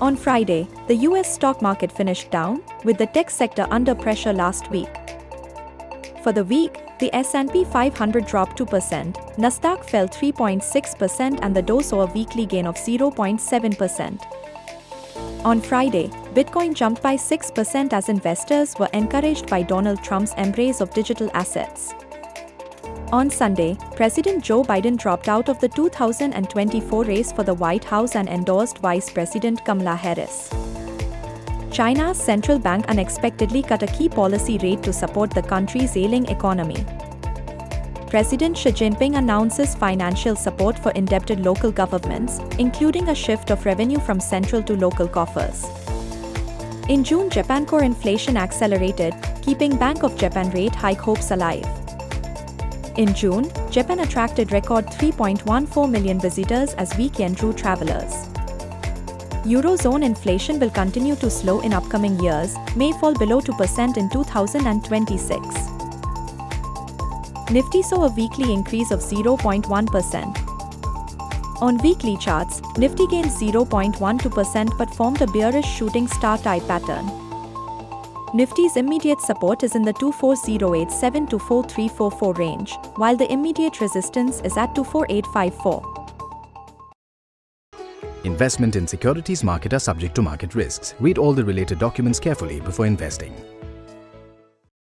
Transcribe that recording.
On Friday, the US stock market finished down, with the tech sector under pressure last week. For the week, the S&P 500 dropped 2%, Nasdaq fell 3.6% and the Dow saw a weekly gain of 0.7%. On Friday, Bitcoin jumped by 6% as investors were encouraged by Donald Trump's embrace of digital assets. On Sunday, President Joe Biden dropped out of the 2024 race for the White House and endorsed Vice President Kamala Harris. China's central bank unexpectedly cut a key policy rate to support the country's ailing economy. President Xi Jinping announces financial support for indebted local governments, including a shift of revenue from central to local coffers. In June, Japan core inflation accelerated, keeping Bank of Japan rate hike hopes alive. In June, Japan attracted record 3.14 million visitors as weak yen drew travelers. Eurozone inflation will continue to slow in upcoming years, may fall below 2% in 2026. Nifty saw a weekly increase of 0.1%. On weekly charts, Nifty gained 0.12% but formed a bearish shooting star type pattern. Nifty's immediate support is in the 24087 to 4344 range, while the immediate resistance is at 24854. Investment in securities market are subject to market risks. Read all the related documents carefully before investing.